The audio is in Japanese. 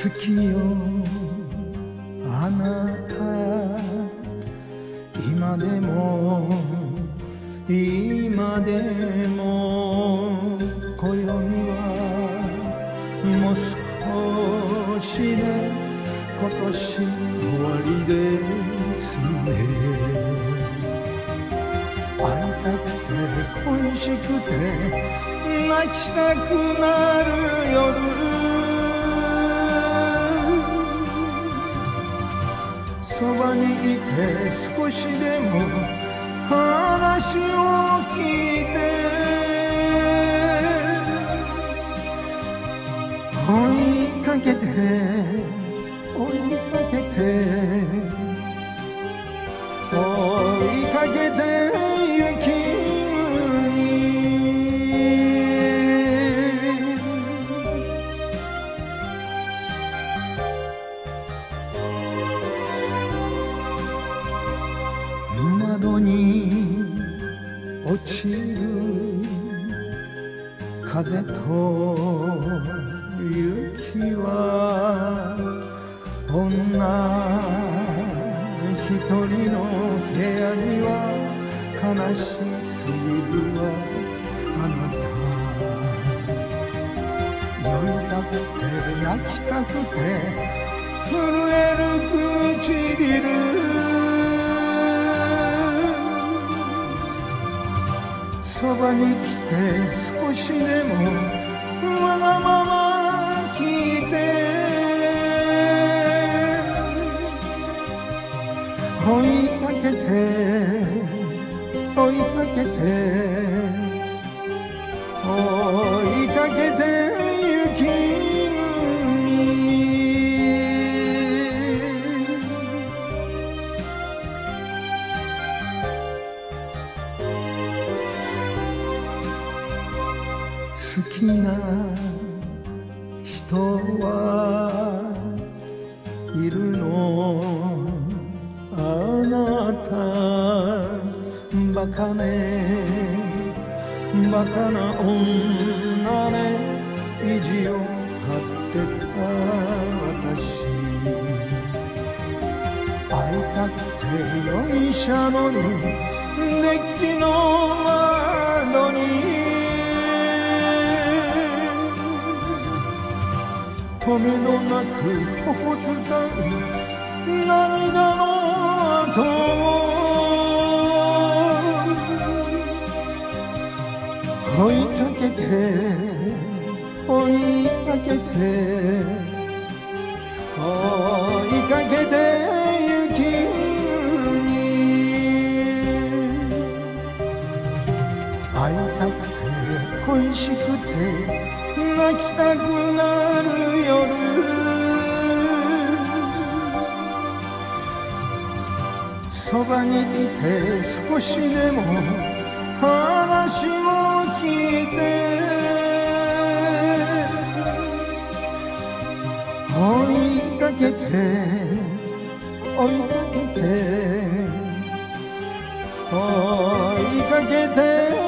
好きよあなた今でも今でも暦はもう少しで今年終わりです。ね会いたくて恋しくて泣きたくなる夜。にいて少しでも話を聞いて。追いかけて追いかけて。窓に落ちる風と雪は女一人の部屋には悲しすぎるわあなた。酔いたくて泣きたくて震える唇。ばに来て少しでもわがまま聞いて。追いかけて追いかけて追いかけて。きな人はいるの。あなた。バカね。バカな女ね。意地を張ってた私。会いたくて容疑者乗るデッキの窓とめどなくここ伝う涙の後追いかけて追いかけて追いかけて雪に会いたくて恋しくて泣きたくなるばにいて少しでも話を聞いて追いかけて。追いかけて追いかけて。